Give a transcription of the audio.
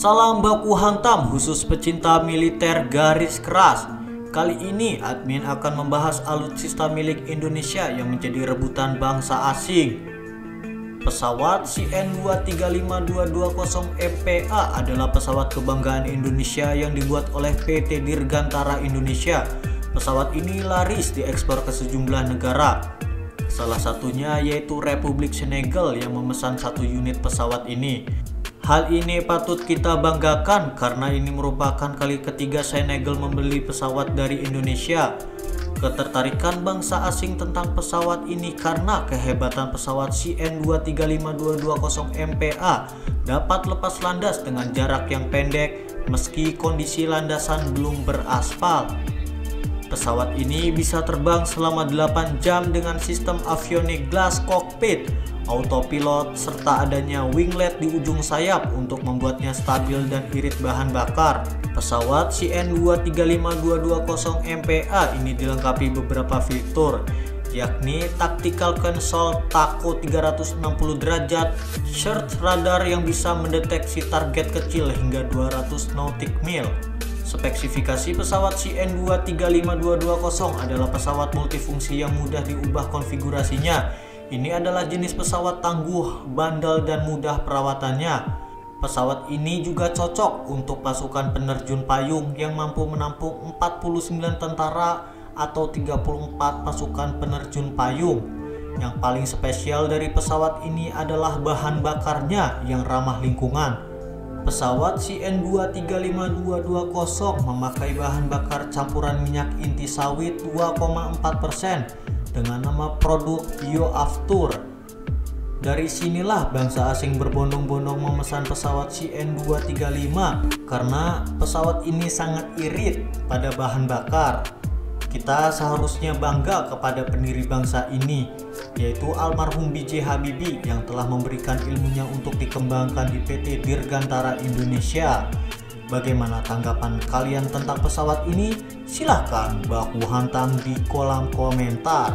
Salam baku hantam khusus pecinta militer garis keras. Kali ini admin akan membahas alutsista milik Indonesia yang menjadi rebutan bangsa asing. Pesawat CN235-220 EPA adalah pesawat kebanggaan Indonesia yang dibuat oleh PT Dirgantara Indonesia. Pesawat ini laris diekspor ke sejumlah negara. Salah satunya yaitu Republik Senegal yang memesan satu unit pesawat ini. Hal ini patut kita banggakan karena ini merupakan kali ketiga Senegal membeli pesawat dari Indonesia. Ketertarikan bangsa asing tentang pesawat ini karena kehebatan pesawat CN235-220 MPA dapat lepas landas dengan jarak yang pendek meski kondisi landasan belum beraspal. Pesawat ini bisa terbang selama 8 jam dengan sistem avionik glass cockpit autopilot, serta adanya winglet di ujung sayap untuk membuatnya stabil dan irit bahan bakar. Pesawat CN235-220 MPA ini dilengkapi beberapa fitur, yakni Tactical Console Taco 360 derajat, search radar yang bisa mendeteksi target kecil hingga 200 nautic mil. Spesifikasi pesawat CN235-220 adalah pesawat multifungsi yang mudah diubah konfigurasinya ini adalah jenis pesawat tangguh, bandel, dan mudah perawatannya. Pesawat ini juga cocok untuk pasukan penerjun payung yang mampu menampung 49 tentara atau 34 pasukan penerjun payung. Yang paling spesial dari pesawat ini adalah bahan bakarnya yang ramah lingkungan. Pesawat CN235-220 memakai bahan bakar campuran minyak inti sawit 2,4% dengan nama produk BioAftur. Dari sinilah bangsa asing berbondong-bondong memesan pesawat CN235 karena pesawat ini sangat irit pada bahan bakar. Kita seharusnya bangga kepada pendiri bangsa ini, yaitu almarhum B.J. Habibie yang telah memberikan ilmunya untuk dikembangkan di PT Dirgantara Indonesia. Bagaimana tanggapan kalian tentang pesawat ini? Silahkan baku hantam di kolom komentar.